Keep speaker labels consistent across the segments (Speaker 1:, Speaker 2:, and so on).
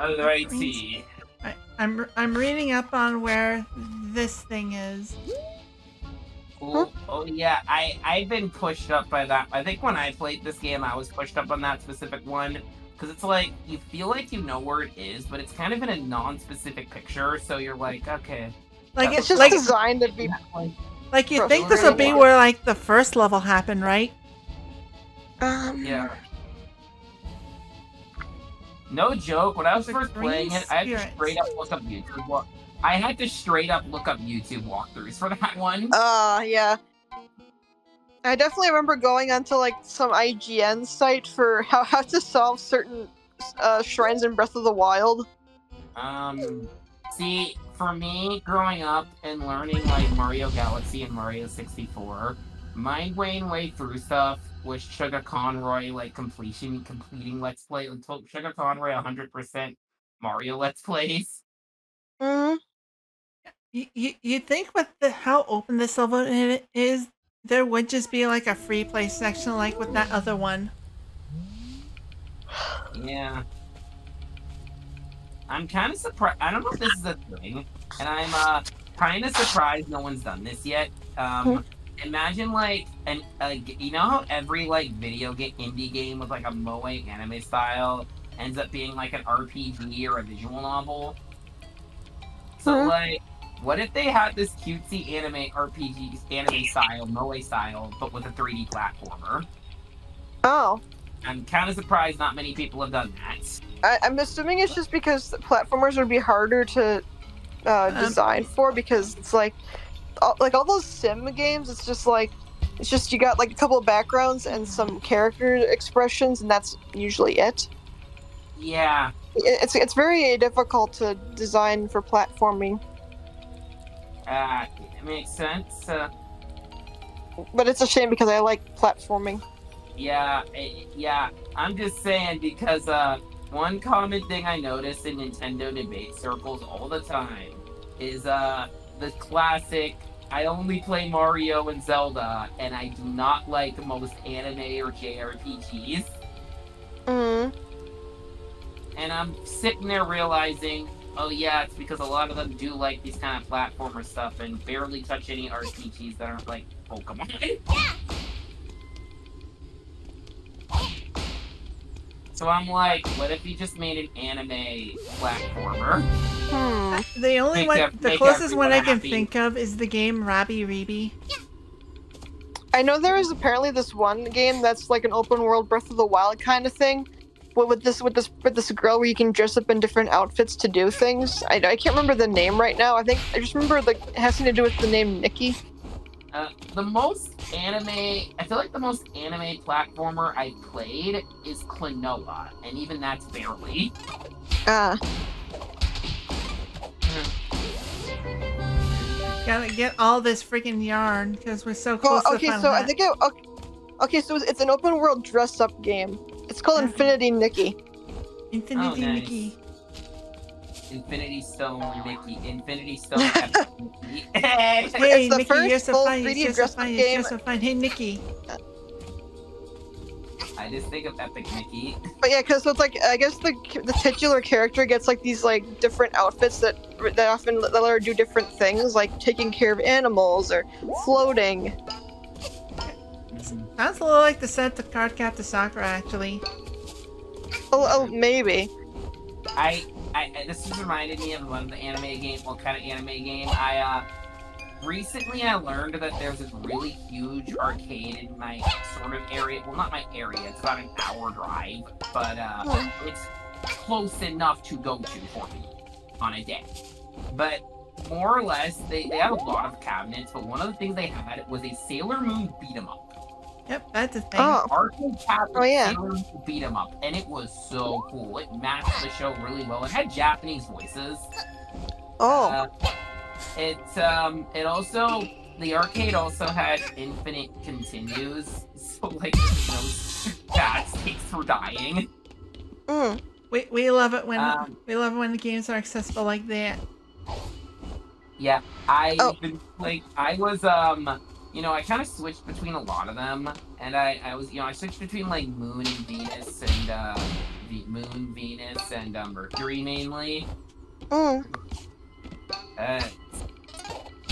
Speaker 1: Alrighty.
Speaker 2: I, I'm I'm reading up on where this thing is.
Speaker 1: Cool. Oh yeah, I I've been pushed up by that. I think when I played this game, I was pushed up on that specific one because it's like you feel like you know where it is, but it's kind of in a non-specific picture. So you're like, okay,
Speaker 2: Like it's
Speaker 3: It's just
Speaker 2: like
Speaker 3: designed to be.
Speaker 2: like like
Speaker 3: you
Speaker 2: think this
Speaker 3: really
Speaker 2: will be where like the first level happened, right?
Speaker 3: Um,
Speaker 1: yeah. No joke. When I was
Speaker 2: The
Speaker 1: first
Speaker 2: green
Speaker 1: playing it, I had to straight up look up YouTube. Wa- I had to straight up look up YouTube walkthroughs for that one.
Speaker 3: Uh, yeah. I definitely remember going onto like some IGN site for how, how to solve certain uh, shrines in Breath of the Wild.
Speaker 1: Um, see, for me, growing up and learning like Mario Galaxy and Mario 64, my main way through stuff was Chuggaaconroy like completion, completing Let's Play. like, to- Chuggaaconroy 100% Mario Let's Plays.
Speaker 3: hmm
Speaker 2: You you you think with the how open this level is, there would just be like a free play section like with that other one.
Speaker 1: Yeah. I'm kind of surprised. I don't know if this is a thing, and I'm uh kind of surprised no one's done this yet. Um, imagine like an uh, you know how every like video game indie game with like a moe anime style ends up being like an RPG or a visual novel. So
Speaker 3: Mhm.
Speaker 1: like, what if they had this cutesy anime RPG anime style moe style, but with a 3D platformer?
Speaker 3: Oh,
Speaker 1: I'm kind of surprised not many people have done that.
Speaker 3: I, I'm assuming it's just because platformers would be harder to uh,
Speaker 2: Um,
Speaker 3: design for because it's like, all, like all those sim games. It's just like, it's just you got like a couple of backgrounds and some character expressions, and that's usually it.
Speaker 1: Yeah,
Speaker 3: It- It's it's very difficult to design for platforming,
Speaker 1: uh, it makes sense. Uh,
Speaker 3: but it's a shame because I like platforming.
Speaker 1: yeah, eh, yeah. I'm just saying because uh, one common thing I notice in Nintendo debate circles all the time is uh the classic. I only play Mario and Zelda, and I do not like most anime or JRPGs.
Speaker 3: Mm.
Speaker 1: And I'm sitting there realizing, oh yeah, it's because a lot of them do like these kind of platformer stuff and barely touch any RPGs that aren't like Pokemon. so I'm like, what if you just made an anime platformer?
Speaker 3: Hmm.
Speaker 2: The only
Speaker 1: Make
Speaker 2: one,
Speaker 1: ev-
Speaker 2: the closest one I
Speaker 1: everyone
Speaker 2: can
Speaker 1: happy.
Speaker 2: think of is the game Rabi-Ribi.
Speaker 3: I know there is apparently this one game that's like an open world Breath of the Wild kind of thing, but with this with this with this girl where you can dress up in different outfits to do things. I, I can't remember the name right now. I think I just remember like it has something to do with the name Nikki.
Speaker 1: Uh, the most anime, I feel like the most anime platformer I played is Klonoa, and even that's barely.
Speaker 3: Ah,
Speaker 2: Gotta get all this freaking yarn because we're so
Speaker 3: well,
Speaker 2: close
Speaker 3: okay,
Speaker 2: to
Speaker 3: so
Speaker 2: final
Speaker 3: I think it, okay, okay, so it's an open world dress up game. It's called
Speaker 2: Mhm.
Speaker 3: Infinity Nikki.
Speaker 2: Infinity
Speaker 1: Oh, nice.
Speaker 2: Mickey.
Speaker 1: Infinity Stone Nikki, Infinity Stone Epic Nikki.
Speaker 2: Hey,
Speaker 3: the
Speaker 2: Nikki,
Speaker 3: first
Speaker 2: you're so
Speaker 3: full
Speaker 2: fine.
Speaker 3: 3D
Speaker 2: You're so
Speaker 3: dress-up
Speaker 2: fine. You're so fine. Hey, Nikki.
Speaker 1: I just think of Epic Nikki.
Speaker 3: But yeah, because it's like I guess the the titular character gets like these like different outfits that that often let her do different things, like taking care of animals or floating.
Speaker 2: Sounds a little like the set to Card Captor Sakura, actually.
Speaker 3: Oh, oh maybe.
Speaker 1: I, I, I- this just reminded me of one of the anime game, what kind of anime game. I, uh, recently I learned that there's this really huge arcade in my sort of area. Well, not my area, it's about an hour drive, but, uh,
Speaker 3: Hmm.
Speaker 1: it's close enough to go to for me on a day. But more or less, they, they have a lot of cabinets, but one of the things they had was a Sailor Moon beat 'em up.
Speaker 2: Yep, that's a thing.
Speaker 3: Oh.
Speaker 1: Arcade cabinet
Speaker 3: Oh, yeah.
Speaker 1: Sailor Moon beat 'em up, and it was so cool. It matched the show really well. It had Japanese voices.
Speaker 3: Oh,
Speaker 1: Uh, it um it also the arcade also had infinite continues, so like no bad stakes for dying.
Speaker 3: mm.
Speaker 2: We, we love it when
Speaker 1: Um,
Speaker 2: we love it when the games are accessible like that.
Speaker 1: Yeah, I
Speaker 3: Oh.
Speaker 1: been like I was um you know I kind of switched between a lot of them, and I I was you know I switched between like Moon and Venus and uh, the Moon, Venus, and uh, Mercury mainly.
Speaker 3: Mm.
Speaker 1: Uh,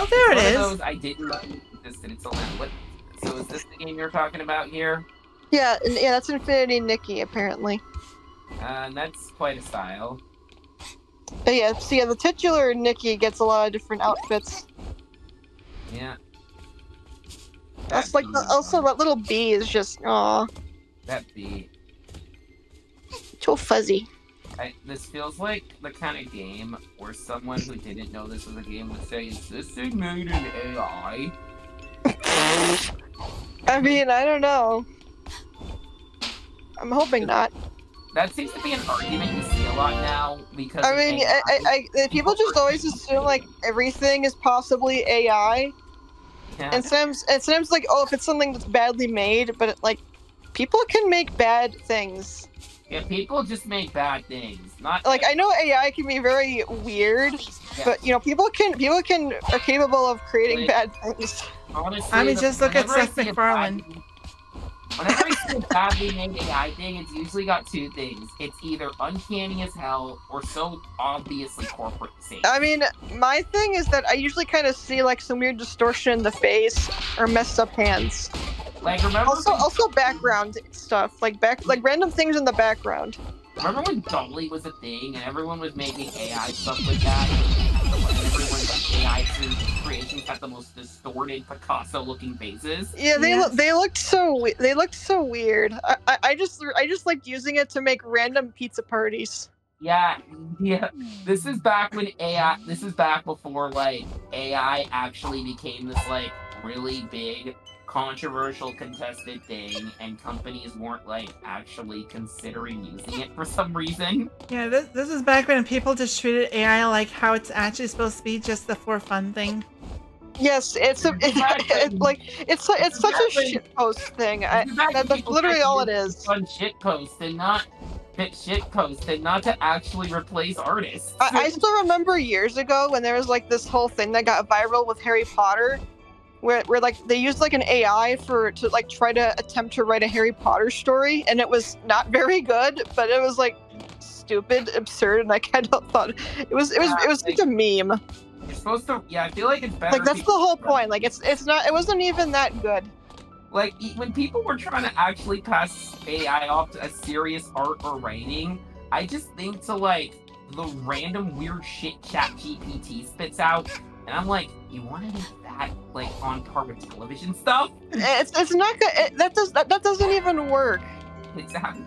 Speaker 2: Oh, there it
Speaker 1: one
Speaker 2: is.
Speaker 1: Of those I didn't know existed until now. What? So is this the game you're talking about here?
Speaker 3: Yeah, yeah, that's Infinity Nikki apparently.
Speaker 1: Uh, that's quite a style.
Speaker 3: But yeah, so yeah, the titular Nikki gets a lot of different outfits.
Speaker 1: Yeah.
Speaker 3: That's
Speaker 1: That
Speaker 3: like the, also that little bee is just aw,
Speaker 1: that bee.
Speaker 3: so fuzzy.
Speaker 1: I, this feels like the kind of game where someone who didn't know this was a game would say, "Is this thing made in AI?"
Speaker 3: I mean, I don't know. I'm hoping not.
Speaker 1: That seems to be an argument you see a lot now because.
Speaker 3: I mean, I, I, people just always assume like everything is possibly AI,
Speaker 1: Yeah.
Speaker 3: and sometimes, and sometimes like, oh, if it's something that's badly made, but it, like, people can make bad things.
Speaker 1: Yeah, people just make bad things. Not
Speaker 3: Like, I know AI can be very weird,
Speaker 1: Yeah.
Speaker 3: but you know, people can, people can are capable of creating
Speaker 1: Like-
Speaker 3: bad things.
Speaker 1: honestly.
Speaker 2: I mean,
Speaker 1: the-
Speaker 2: just look at
Speaker 1: whenever I
Speaker 2: Seth
Speaker 1: see a
Speaker 2: MacFarlane.
Speaker 1: bad- Whenever I see a badly made AI thing, it's usually got two things. It's either uncanny as hell or so obviously corporate safe.
Speaker 3: I mean, my thing is that I usually kind of see like some weird distortion in the face or messed up hands.
Speaker 1: Like remember,
Speaker 3: Also,
Speaker 1: when,
Speaker 3: also background stuff, like back, like random things in the background.
Speaker 1: remember when DALL-E was a thing and everyone was making AI stuff like that. And everyone's AI creations had the most distorted Picasso-looking faces.
Speaker 3: Yeah, they
Speaker 2: Yes.
Speaker 3: look they looked so we- they looked so weird. I, I I just I just liked using it to make random pizza parties.
Speaker 1: Yeah, yeah. This is back when AI. This is back before like AI actually became this like really big, controversial, contested thing, and companies weren't like actually considering using it for some reason.
Speaker 2: Yeah, this, this is back when people just treated AI like how it's actually supposed to be, just the for fun thing.
Speaker 3: Yes, it's a it,
Speaker 1: Exactly.
Speaker 3: like it's it's such a
Speaker 1: Exactly.
Speaker 3: shit post thing. I,
Speaker 1: This
Speaker 3: that, that's literally all it is.
Speaker 1: use
Speaker 3: is.
Speaker 1: Fun shit post and not fit shit post and not to actually replace artists.
Speaker 3: I, I still remember years ago when there was like this whole thing that got viral with Harry Potter, where, where like they used like an AI for to like try to attempt to write a Harry Potter story, and it was not very good, but it was like stupid, absurd, and I kind of thought it was it was it was such a meme.
Speaker 1: You're supposed to. Yeah, I feel like it's better.
Speaker 3: Like that's the whole point. Like it's it's not it wasn't even that good.
Speaker 1: Like when people were trying to actually pass AI off to a serious art or writing, I just think to like the random weird shit chat GPT spits out, and I'm like, you want to that like on with television stuff?
Speaker 3: It's it's not good. It, that does that, that doesn't even work.
Speaker 1: Exactly.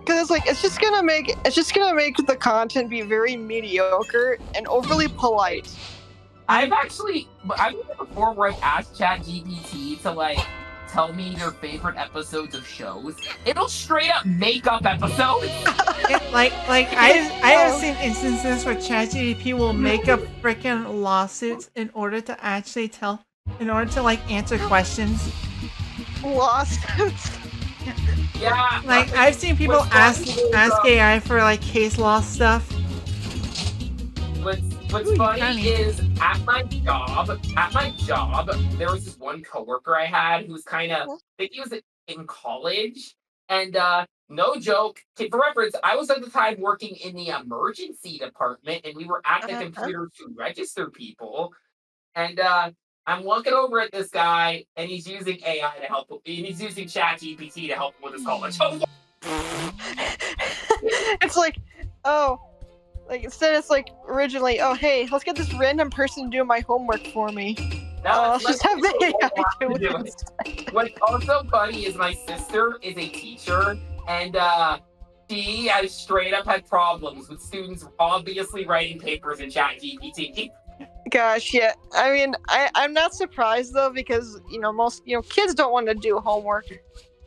Speaker 3: Because it's like it's just gonna make it's just gonna make the content be very mediocre and overly polite.
Speaker 1: I've actually, I've before where I've asked Chat GPT to like tell me your favorite episodes of shows. It'll straight up make up episodes.
Speaker 2: It, like, like I, I have seen instances where ChatGPT will make up freaking lawsuits in order to actually tell, in order to like answer questions.
Speaker 3: Lost.
Speaker 1: Yeah.
Speaker 2: Like I've seen people ask ask AI for like case law stuff.
Speaker 1: What's What's
Speaker 2: Ooh,
Speaker 1: funny
Speaker 2: funny.
Speaker 1: is at my job, at my job, there was this one coworker I had who was kind of, I think he was in college, and uh, no joke. For reference, I was at the time working in the emergency department, and we were at the
Speaker 3: Uh-huh.
Speaker 1: computer to register people, and uh, I'm looking over at this guy, and he's using AI to help. and He's using ChatGPT to help him with his college
Speaker 3: it's like, oh, like instead it's like originally, oh hey, let's get this random person to do my homework for me.
Speaker 1: Now
Speaker 3: Oh,
Speaker 1: let's-
Speaker 3: just have the AI do it.
Speaker 1: it. What's also funny is my sister is a teacher, and uh, she has straight up had problems with students obviously writing papers in Chat GPT.
Speaker 3: Gosh, yeah. I mean, I I'm not surprised though because you know most you know kids don't want to do homework.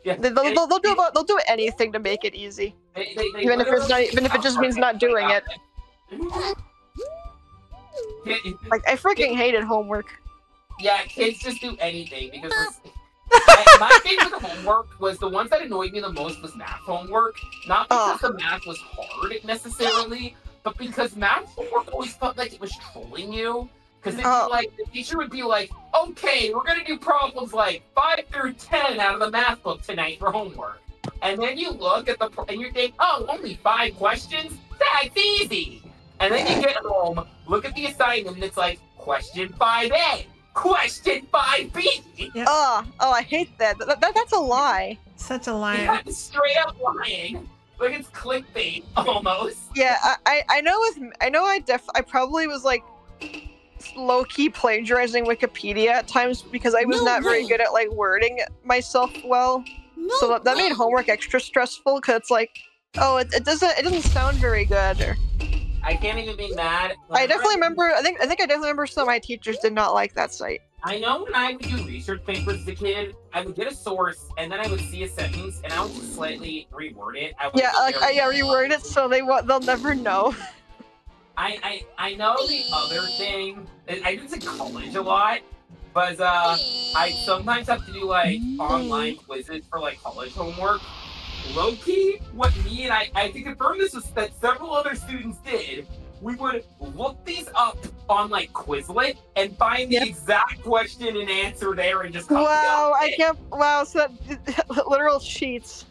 Speaker 1: Yeah,
Speaker 3: They, they'll, they'll, they'll do about, they'll do anything to make it easy.
Speaker 1: they- they- they
Speaker 3: even if it's not- even if it just means not doing it. Like I freaking hated homework.
Speaker 1: Yeah, kids just do anything because it's- I, my thing with homework was the ones that annoyed me the most was math homework. Not because the math was hard necessarily, but because math homework always felt like it was trolling you. Because
Speaker 3: Oh.
Speaker 1: like the teacher would be like, "Okay, we're gonna do problems like five through ten out of the math book tonight for homework," And then you look at the pro- and you think, oh, only five questions? That's easy. And then you get home, look at the assignment, and it's like question five A, question five B.
Speaker 3: Oh, oh, I hate that. That, that. That's a lie.
Speaker 2: Such a lie.
Speaker 1: That's straight up lying. Like it's clickbait almost.
Speaker 3: Yeah, I, I, I know with I know I def I probably was like low key plagiarizing Wikipedia at times because I was
Speaker 4: No
Speaker 3: not very good at like wording myself well.
Speaker 4: No
Speaker 3: So that, that made homework extra stressful because it's like, oh, it, it doesn't it doesn't sound very good. Or,
Speaker 1: I can't even be mad.
Speaker 3: I definitely remember. I think I think I definitely remember some of my teachers did not like that site.
Speaker 1: I know when I would do research papers as a kid, I would get a source and then I would see a sentence and I would just slightly reword it.
Speaker 3: Yeah, like I yeah, reword it so they they'll never know.
Speaker 1: I, I I know the other thing. I I do this in college a lot, but uh, I sometimes have to do like online quizzes for like college homework. Low key, what me and I I can confirm this was that several other students did. We would look these up on like Quizlet and find the exact question and answer there and just copy
Speaker 3: Wow, I can't. Wow, so that literal cheats.